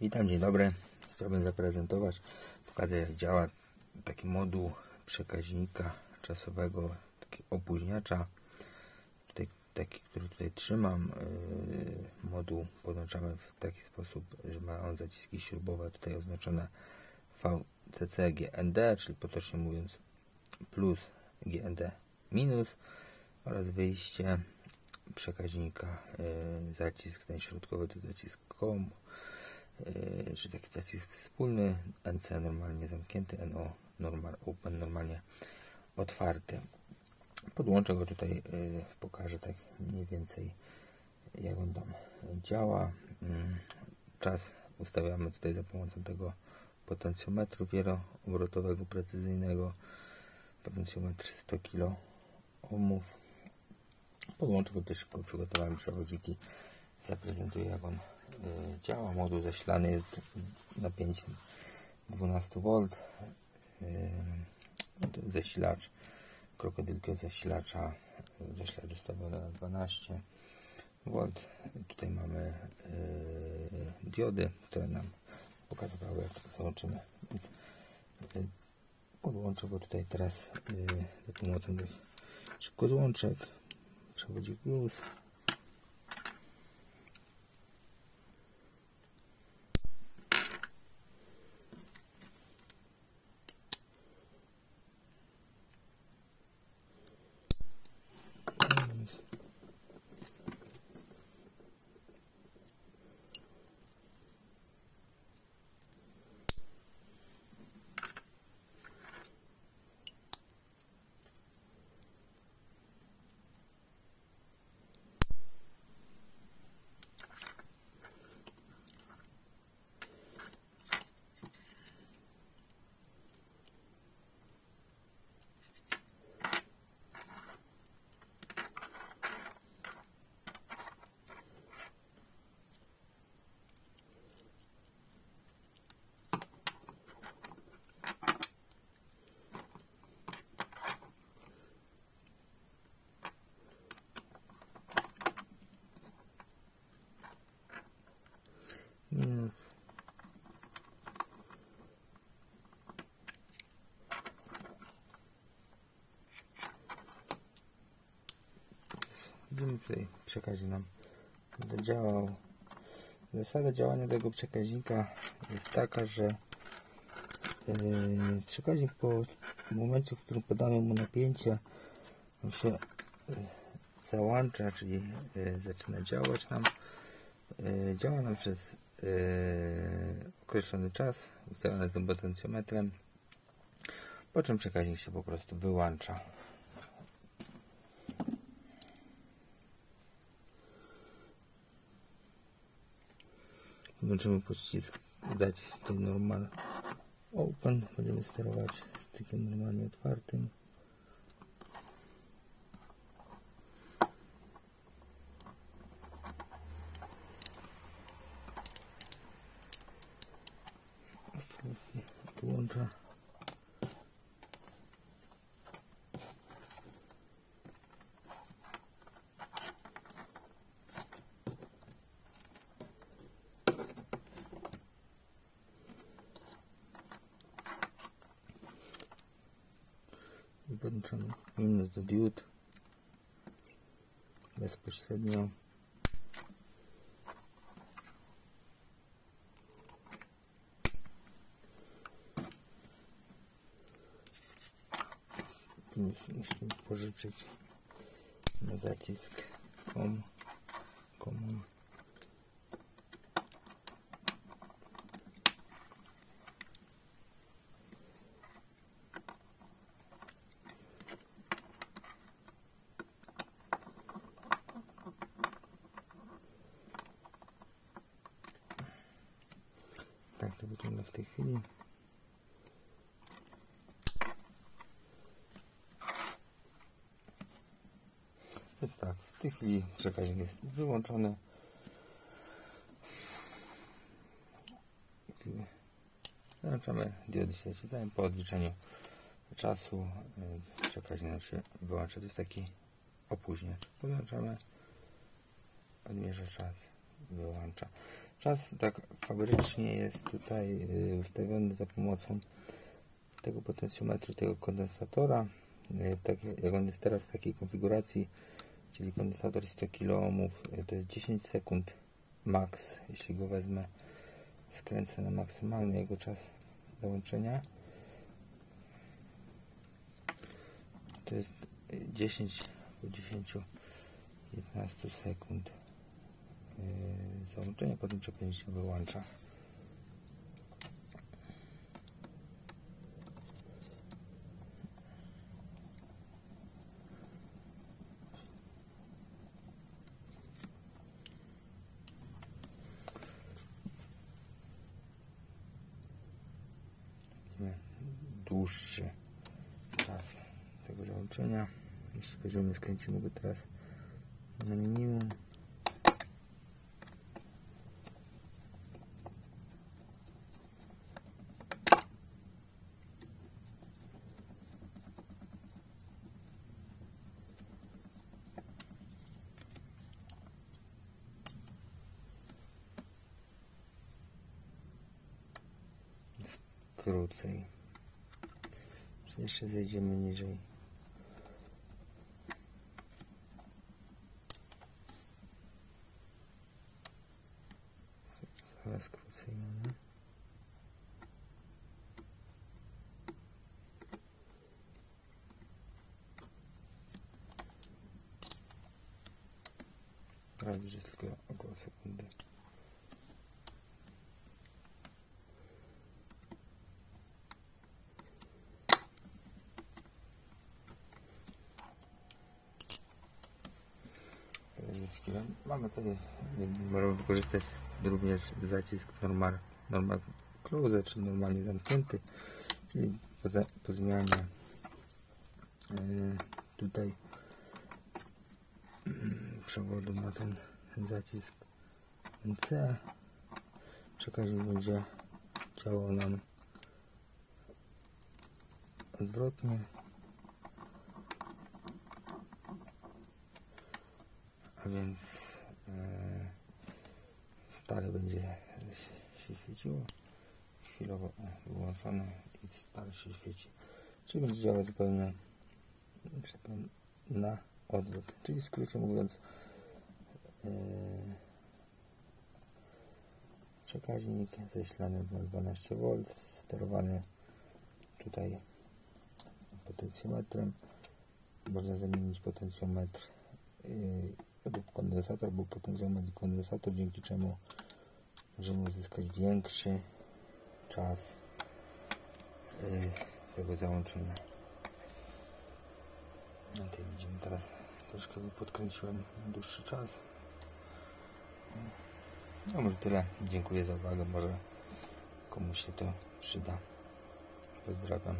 Witam, dzień dobry. Chciałbym zaprezentować, pokazać jak działa taki moduł przekaźnika czasowego, taki opóźniacza. Tutaj, taki, który tutaj trzymam. Yy, moduł podłączamy w taki sposób, że ma on zaciski śrubowe tutaj oznaczone VCC GND, czyli potocznie mówiąc plus GND minus oraz wyjście przekaźnika yy, zacisk ten środkowy to zacisk COM yy, czy taki zacisk wspólny NC normalnie zamknięty NO normal, open normalnie otwarty. Podłączę go tutaj yy, pokażę tak mniej więcej jak on tam działa. Czas ustawiamy tutaj za pomocą tego potencjometru wieloobrotowego precyzyjnego. Potencjometr 100 kilo ohmów Podłączę go też szybko przygotowałem przewodziki. Zaprezentuję jak on działa. Moduł zasilany jest napięciem 12 V. Y, zasilacz krokodylki zasilacza zasilacz ustawiony na 12 V. Tutaj mamy y, diody, które nam pokazywały jak to załączymy. Y, podłączę go tutaj teraz y, za pomocą tych szybkozłączek przewodzik plus minus Widzimy tutaj przekazie nam zadziałał. Zasada działania tego przekaźnika jest taka, że yy, przekaźnik po momencie, w którym podamy mu napięcie, on się yy, załącza, czyli yy, zaczyna działać nam. Yy, działa nam przez yy, określony czas ustawiony tym potencjometrem po czym przekaźnik się po prostu wyłącza włączymy przycisk dać tutaj normal open. Będziemy sterować stykiem normalnie otwartym podłączamy minus do diod bezpośrednio. Musimy pożyczyć na zacisk kom komu to wygląda w tej chwili Więc tak, w tej chwili przekaźnik jest wyłączony. Włączamy diody świecą po odliczeniu czasu przekaźnik nam się wyłącza. To jest taki opóźniacz. Podłączamy, odmierza czas, wyłącza. Czas tak fabrycznie jest tutaj y, ustawiony za pomocą tego potencjometru, tego kondensatora. Y, Tak jak on jest teraz w takiej konfiguracji, czyli kondensator 100 kΩ, y, to jest 10 sekund max, jeśli go wezmę, skręcę na maksymalny jego czas załączenia. To jest 10 po 10 15 sekund załączenia, potem czekanie się wyłącza. Dłuższy czas tego załączenia. Jeśli weźmiemy, skręcimy go teraz na minimum. Jest krócej. Czy jeszcze zejdziemy niżej? Zaraz krócej mamy. Teraz jest tylko około sekundy. Jest chwilę. Mamy tutaj, możemy wykorzystać również zacisk normal, normal close, czyli normalnie zamknięty, czyli po, za, po zmianie yy, tutaj yy, przewodu na ten zacisk NC przekaźnik będzie działał nam odwrotnie więc e, stary będzie się świeciło. Chwilowo o, wyłączone i stary się świeci. Czyli będzie działać zupełnie na odwrót. Czyli w skrócie mówiąc e, przekaźnik ześlany na 12V sterowany tutaj potencjometrem. Można zamienić potencjometr yy, lub kondensator był potencjometr i kondensator dzięki czemu możemy uzyskać większy czas yy, tego załączenia no widzimy teraz troszkę podkręciłem dłuższy czas no może tyle. Dziękuję za uwagę. Może komuś się to przyda. Pozdrawiam.